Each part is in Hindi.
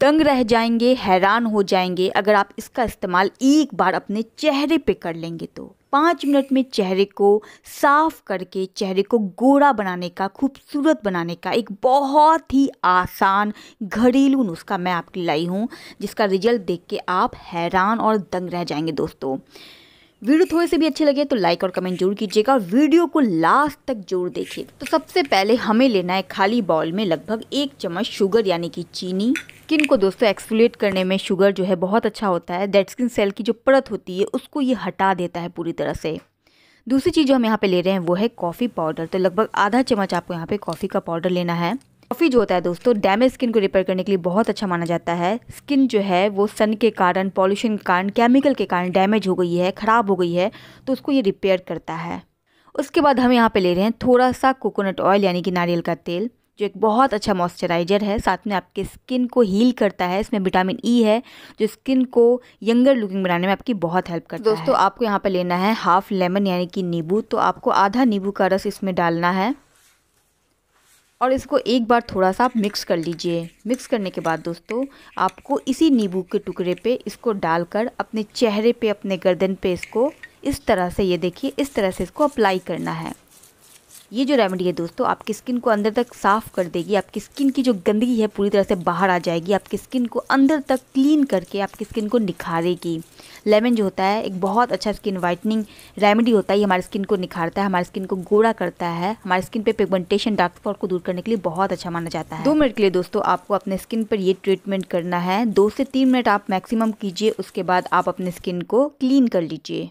दंग रह जाएँगे, हैरान हो जाएँगे। अगर आप इसका इस्तेमाल एक बार अपने चेहरे पे कर लेंगे तो। पाँच मिनट में चेहरे को साफ़ करके, चेहरे को गोरा बनाने का, खूबसूरत बनाने का, एक बहुत ही आसान घरेलू नुस्खा मैं आपके लाई हूँ, जिसका रिज़ल्ट देख के आप हैरान और दंग रह जाएँगे दोस्तों। वीडियो थोड़े से भी अच्छे लगे तो लाइक और कमेंट ज़रूर कीजिएगा और वीडियो को लास्ट तक ज़रूर देखिए। तो सबसे पहले हमें लेना है खाली बाउल में लगभग एक चम्मच शुगर यानी कि चीनी। स्किन को दोस्तों एक्सफोलिएट करने में शुगर जो है बहुत अच्छा होता है। डेड स्किन सेल की जो परत होती है, उसको ये हटा देता है पूरी तरह से। दूसरी चीज़ जो हम यहाँ पे ले रहे हैं, वो है कॉफ़ी पाउडर तो लगभग आधा चम्मच आपको यहाँ पे कॉफ़ी का पाउडर लेना है। कॉफ़ी जो होता है दोस्तों डैमेज स्किन को रिपेयर करने के लिए बहुत अच्छा माना जाता है। स्किन जो है, वो सन के कारण पॉल्यूशन के कारण केमिकल के कारण डैमेज हो गई है, ख़राब हो गई है तो उसको ये रिपेयर करता है। उसके बाद हम यहाँ पे ले रहे हैं थोड़ा सा कोकोनट ऑयल यानी कि नारियल का तेल, जो एक बहुत अच्छा मॉइस्चराइजर है। साथ में आपके स्किन को हील करता है। इसमें विटामिन ई e है, जो स्किन को यंगर लुकिंग बनाने में आपकी बहुत हेल्प करता दोस्तों है। दोस्तों, आपको यहाँ पे लेना है हाफ़ लेमन यानी कि नींबू। तो आपको आधा नींबू का रस इसमें डालना है। और इसको एक बार थोड़ा सा आप मिक्स कर लीजिए। मिक्स करने के बाद दोस्तों, आपको इसी नींबू के टुकड़े पे इसको डालकर अपने चेहरे पे, अपने गर्दन पे इसको इस तरह से, ये देखिए, इस तरह से इसको अप्लाई करना है। ये जो रेमेडी है दोस्तों, आपकी स्किन को अंदर तक साफ़ कर देगी, आपकी स्किन की जो गंदगी है पूरी तरह से बाहर आ जाएगी, आपकी स्किन को अंदर तक क्लीन करके आपकी स्किन को निखारेगी। लेमन जो होता है, एक बहुत अच्छा स्किन वाइटनिंग रेमेडी होता है, ये हमारी स्किन को निखारता है, हमारी स्किन को गोरा करता है, हमारी स्किन पर पिगमेंटेशन डार्क स्पॉट को दूर करने के लिए बहुत अच्छा माना जाता है। दो मिनट के लिए दोस्तों, आपको अपने स्किन पर ये ट्रीटमेंट करना है। दो से तीन मिनट आप मैक्सिमम कीजिए, उसके बाद आप अपने स्किन को क्लीन कर लीजिए।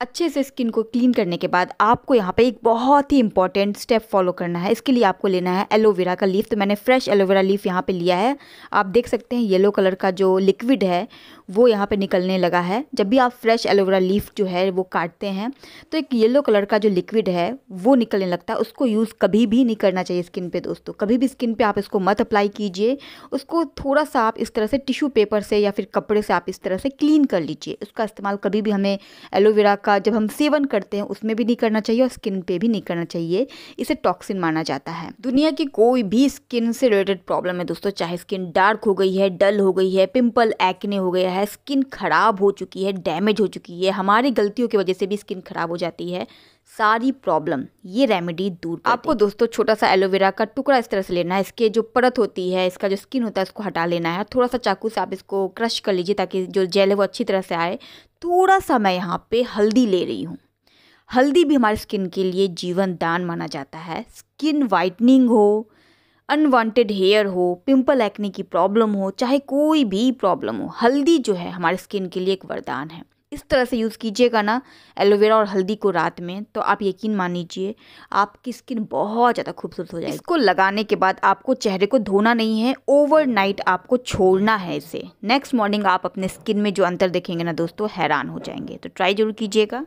अच्छे से स्किन को क्लीन करने के बाद आपको यहाँ पे एक बहुत ही इंपॉर्टेंट स्टेप फॉलो करना है। इसके लिए आपको लेना है एलोवेरा का लीफ। तो मैंने फ्रेश एलोवेरा लीफ यहाँ पे लिया है। आप देख सकते हैं येलो कलर का जो लिक्विड है, वो यहाँ पे निकलने लगा है। जब भी आप फ्रेश एलोवेरा लीफ जो है, वो काटते हैं तो एक येलो कलर का जो लिक्विड है, वो निकलने लगता है। उसको यूज़ कभी भी नहीं करना चाहिए स्किन पर दोस्तों। कभी भी स्किन पर आप इसको मत अप्लाई कीजिए। उसको थोड़ा सा आप इस तरह से टिश्यू पेपर से या फिर कपड़े से आप इस तरह से क्लीन कर लीजिए। उसका इस्तेमाल कभी भी हमें एलोवेरा का जब हम सेवन करते हैं, उसमें भी नहीं करना चाहिए और स्किन पे भी नहीं करना चाहिए। इसे टॉक्सिन माना जाता है। दुनिया की कोई भी स्किन से रिलेटेड प्रॉब्लम है दोस्तों, चाहे स्किन डार्क हो गई है, डल हो गई है, पिंपल, एक्ने हो गया है, स्किन खराब हो चुकी है, डैमेज हो चुकी है, हमारी गलतियों की वजह से भी स्किन खराब हो जाती है। सारी प्रॉब्लम ये रेमेडी दूर आपको दोस्तों छोटा सा एलोवेरा का टुकड़ा इस तरह से लेना है। इसके जो परत होती है इसका जो स्किन होता है इसको हटा लेना है। थोड़ा सा चाकू से आप इसको क्रश कर लीजिए ताकि जो जेल है वो अच्छी तरह से आए। थोड़ा सा मैं यहाँ पे हल्दी ले रही हूँ। हल्दी भी हमारे स्किन के लिए जीवन दान माना जाता है। स्किन वाइटनिंग हो अनवांटेड हेयर हो पिंपल एक्ने की प्रॉब्लम हो चाहे कोई भी प्रॉब्लम हो हल्दी जो है हमारे स्किन के लिए एक वरदान है। इस तरह से यूज़ कीजिएगा ना एलोवेरा और हल्दी को रात में तो आप यकीन मान लीजिए आपकी स्किन बहुत ज़्यादा खूबसूरत हो जाएगी। इसको लगाने के बाद आपको चेहरे को धोना नहीं है ओवरनाइट आपको छोड़ना है इसे। नेक्स्ट मॉर्निंग आप अपने स्किन में जो अंतर देखेंगे ना दोस्तों, हैरान हो जाएँगे। तो ट्राई ज़रूर कीजिएगा।